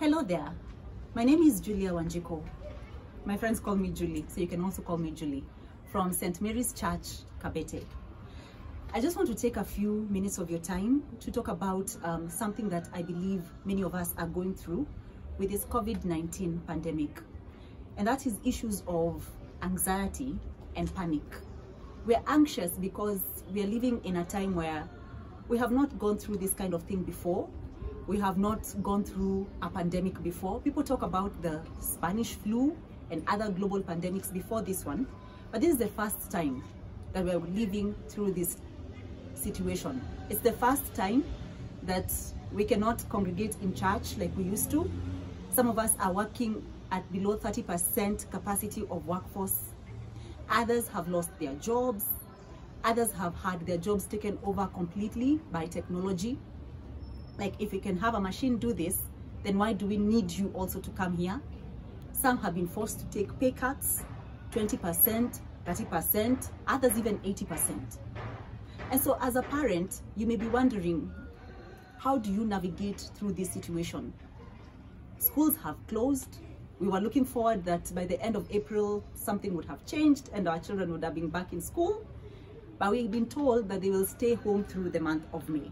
Hello there. My name is Julia Wanjiku. My friends call me Julie, so you can also call me Julie from St. Mary's Church, Kabete. I just want to take a few minutes of your time to talk about um, something that I believe many of us are going through with this COVID-19 pandemic. And that is issues of anxiety and panic. We're anxious because we are living in a time where we have not gone through this kind of thing before. We have not gone through a pandemic before. People talk about the Spanish flu and other global pandemics before this one, but this is the first time that we're living through this situation. It's the first time that we cannot congregate in church like we used to. Some of us are working at below 30% capacity of workforce. Others have lost their jobs. Others have had their jobs taken over completely by technology. Like if we can have a machine do this, then why do we need you also to come here? Some have been forced to take pay cuts, 20%, 30%, others even 80%. And so as a parent, you may be wondering, how do you navigate through this situation? Schools have closed. We were looking forward that by the end of April, something would have changed and our children would have been back in school. But we've been told that they will stay home through the month of May.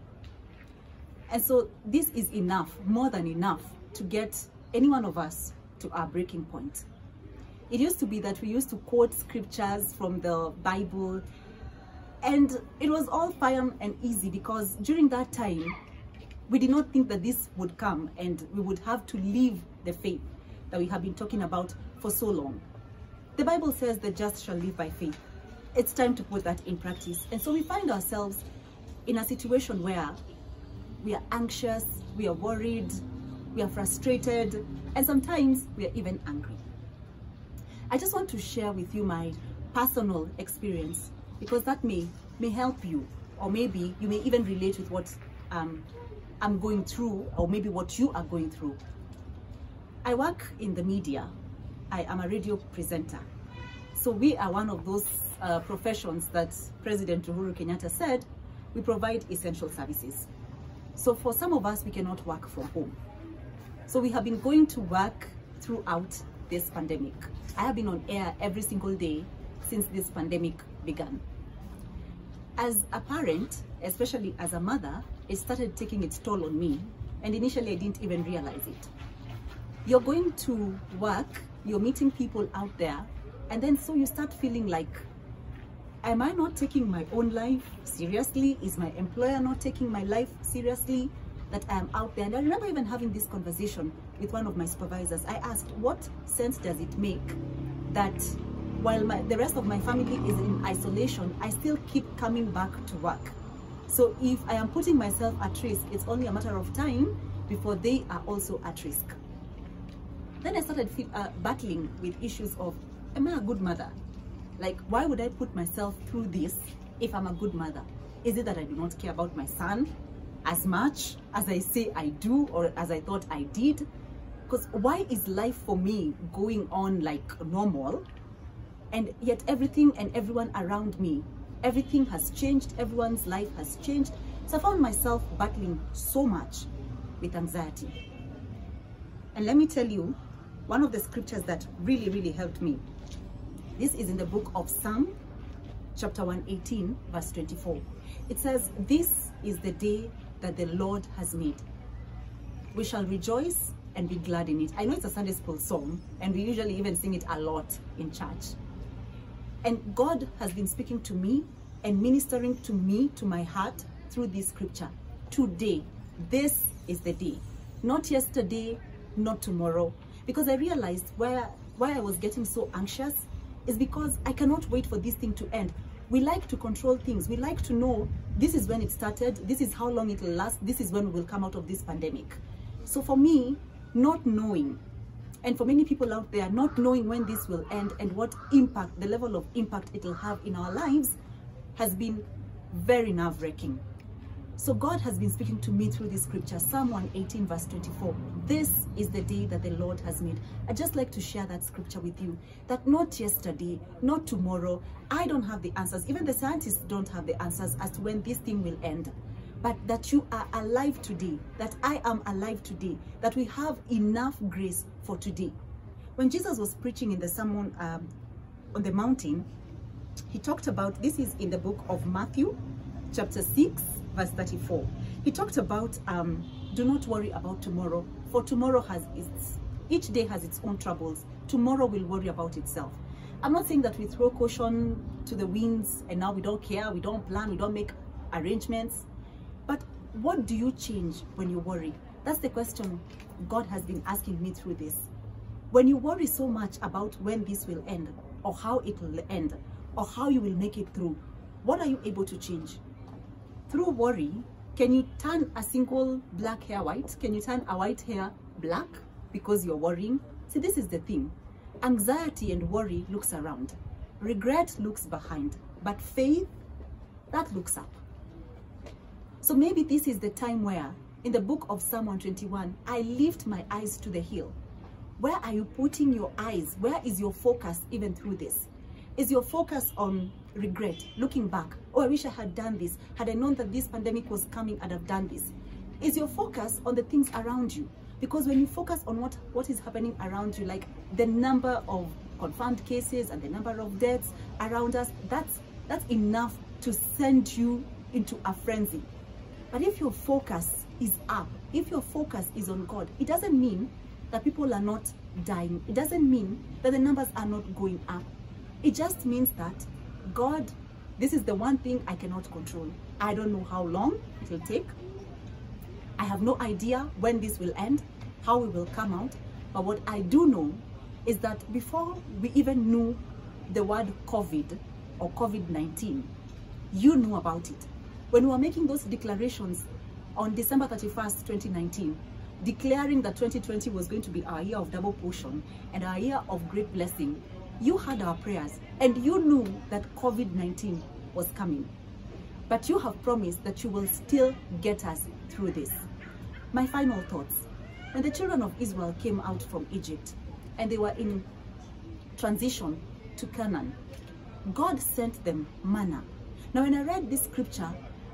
And so this is enough, more than enough, to get any one of us to our breaking point. It used to be that we used to quote scriptures from the Bible and it was all fine and easy because during that time, we did not think that this would come and we would have to leave the faith that we have been talking about for so long. The Bible says the just shall live by faith. It's time to put that in practice. And so we find ourselves in a situation where we are anxious, we are worried, we are frustrated, and sometimes we are even angry. I just want to share with you my personal experience because that may may help you or maybe you may even relate with what um, I'm going through or maybe what you are going through. I work in the media. I am a radio presenter. So we are one of those uh, professions that President Uhuru Kenyatta said we provide essential services. So for some of us, we cannot work from home. So we have been going to work throughout this pandemic. I have been on air every single day since this pandemic began. As a parent, especially as a mother, it started taking its toll on me. And initially I didn't even realize it. You're going to work, you're meeting people out there, and then so you start feeling like, am I not taking my own life seriously? Is my employer not taking my life seriously? That I am out there. And I remember even having this conversation with one of my supervisors. I asked, what sense does it make that while my, the rest of my family is in isolation, I still keep coming back to work. So if I am putting myself at risk, it's only a matter of time before they are also at risk. Then I started uh, battling with issues of, am I a good mother? Like, why would I put myself through this if I'm a good mother? Is it that I do not care about my son as much as I say I do or as I thought I did? Because why is life for me going on like normal and yet everything and everyone around me everything has changed everyone's life has changed so i found myself battling so much with anxiety and let me tell you one of the scriptures that really really helped me this is in the book of psalm chapter 118 verse 24 it says this is the day that the lord has made we shall rejoice and be glad in it i know it's a sunday school song and we usually even sing it a lot in church and God has been speaking to me and ministering to me, to my heart, through this scripture. Today, this is the day. Not yesterday, not tomorrow. Because I realized where, why I was getting so anxious is because I cannot wait for this thing to end. We like to control things. We like to know this is when it started, this is how long it will last, this is when we will come out of this pandemic. So for me, not knowing and for many people out there not knowing when this will end and what impact the level of impact it will have in our lives has been very nerve-wracking so god has been speaking to me through this scripture psalm 118 verse 24 this is the day that the lord has made. I'd just like to share that scripture with you that not yesterday not tomorrow. I don't have the answers. Even the scientists don't have the answers as to when this thing will end. But that you are alive today, that I am alive today, that we have enough grace for today. When Jesus was preaching in the sermon um, on the mountain, he talked about this is in the book of Matthew, chapter 6, verse 34. He talked about um, do not worry about tomorrow, for tomorrow has its each day has its own troubles. Tomorrow will worry about itself. I'm not saying that we throw caution to the winds and now we don't care, we don't plan, we don't make arrangements. But what do you change when you worry? That's the question God has been asking me through this. When you worry so much about when this will end, or how it will end, or how you will make it through, what are you able to change? Through worry, can you turn a single black hair white? Can you turn a white hair black because you're worrying? See, this is the thing. Anxiety and worry looks around. Regret looks behind. But faith, that looks up. So maybe this is the time where, in the book of Psalm 121, I lift my eyes to the hill. Where are you putting your eyes? Where is your focus even through this? Is your focus on regret, looking back? Oh, I wish I had done this. Had I known that this pandemic was coming, I'd have done this. Is your focus on the things around you? Because when you focus on what, what is happening around you, like the number of confirmed cases and the number of deaths around us, that's, that's enough to send you into a frenzy. But if your focus is up, if your focus is on God, it doesn't mean that people are not dying. It doesn't mean that the numbers are not going up. It just means that God, this is the one thing I cannot control. I don't know how long it will take. I have no idea when this will end, how we will come out. But what I do know is that before we even knew the word COVID or COVID-19, you knew about it. When we were making those declarations on December 31st, 2019, declaring that 2020 was going to be our year of double portion and our year of great blessing, you heard our prayers and you knew that COVID-19 was coming. But you have promised that you will still get us through this. My final thoughts. When the children of Israel came out from Egypt and they were in transition to Canaan, God sent them manna. Now, when I read this scripture,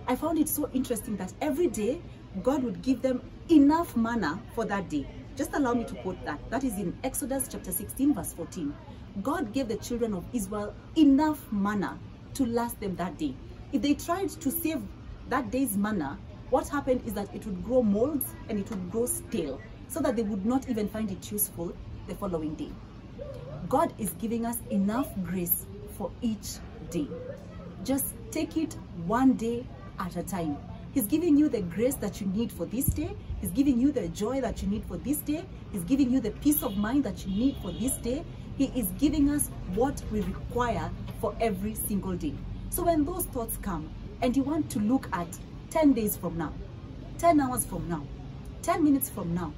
I found it so interesting that every day God would give them enough manna for that day. Just allow me to quote that. That is in Exodus chapter 16, verse 14. God gave the children of Israel enough manna to last them that day. If they tried to save that day's manna, what happened is that it would grow molds and it would grow stale so that they would not even find it useful the following day. God is giving us enough grace for each day. Just take it one day at a time. He's giving you the grace that you need for this day. He's giving you the joy that you need for this day. He's giving you the peace of mind that you need for this day. He is giving us what we require for every single day. So when those thoughts come and you want to look at 10 days from now, 10 hours from now, 10 minutes from now,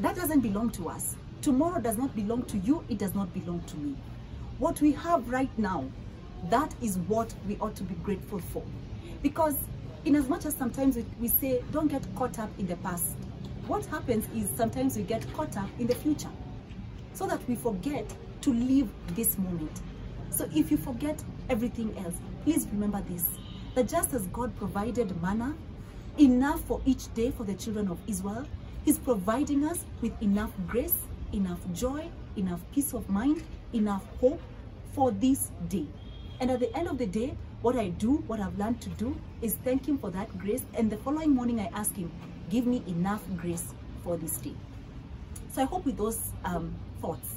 that doesn't belong to us. Tomorrow does not belong to you. It does not belong to me. What we have right now, that is what we ought to be grateful for. Because in as much as sometimes we say, don't get caught up in the past, what happens is sometimes we get caught up in the future so that we forget to live this moment. So if you forget everything else, please remember this, that just as God provided manna, enough for each day for the children of Israel, He's providing us with enough grace, enough joy, enough peace of mind, enough hope for this day. And at the end of the day, what I do, what I've learned to do, is thank Him for that grace. And the following morning, I ask Him, give me enough grace for this day. So I hope with those um, thoughts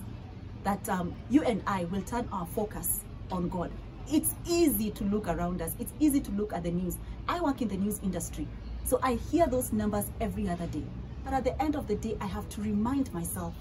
that um, you and I will turn our focus on God. It's easy to look around us. It's easy to look at the news. I work in the news industry. So I hear those numbers every other day. But at the end of the day, I have to remind myself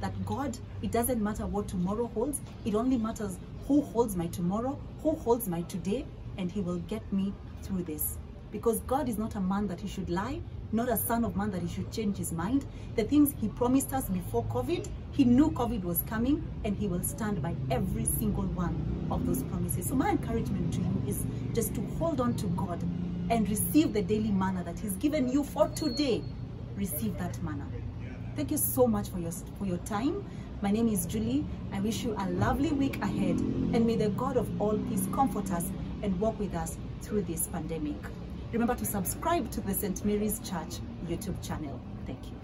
that God, it doesn't matter what tomorrow holds. It only matters who holds my tomorrow, who holds my today, and he will get me through this. Because God is not a man that he should lie, not a son of man that he should change his mind. The things he promised us before COVID, he knew COVID was coming and he will stand by every single one of those promises. So my encouragement to you is just to hold on to God and receive the daily manna that he's given you for today. Receive that manna. Thank you so much for your, for your time. My name is Julie. I wish you a lovely week ahead and may the God of all peace comfort us and walk with us through this pandemic. remember to subscribe to the St. Mary's Church YouTube channel. Thank you.